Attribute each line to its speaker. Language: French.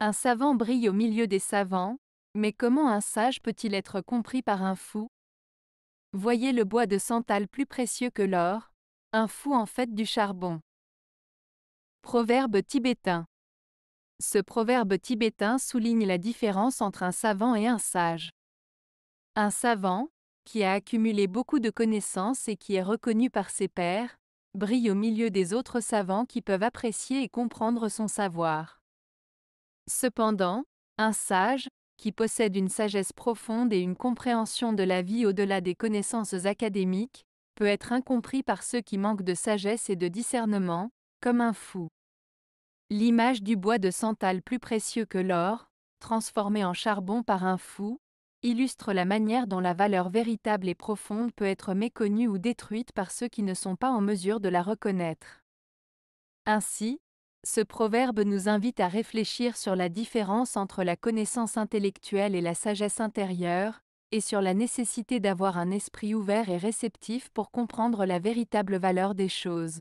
Speaker 1: Un savant brille au milieu des savants, mais comment un sage peut-il être compris par un fou? Voyez le bois de santal plus précieux que l'or, un fou en fait du charbon. Proverbe tibétain. Ce proverbe tibétain souligne la différence entre un savant et un sage. Un savant, qui a accumulé beaucoup de connaissances et qui est reconnu par ses pairs, brille au milieu des autres savants qui peuvent apprécier et comprendre son savoir. Cependant, un sage, qui possède une sagesse profonde et une compréhension de la vie au-delà des connaissances académiques, peut être incompris par ceux qui manquent de sagesse et de discernement, comme un fou. L'image du bois de santal plus précieux que l'or, transformé en charbon par un fou, illustre la manière dont la valeur véritable et profonde peut être méconnue ou détruite par ceux qui ne sont pas en mesure de la reconnaître. Ainsi, ce proverbe nous invite à réfléchir sur la différence entre la connaissance intellectuelle et la sagesse intérieure, et sur la nécessité d'avoir un esprit ouvert et réceptif pour comprendre la véritable valeur des choses.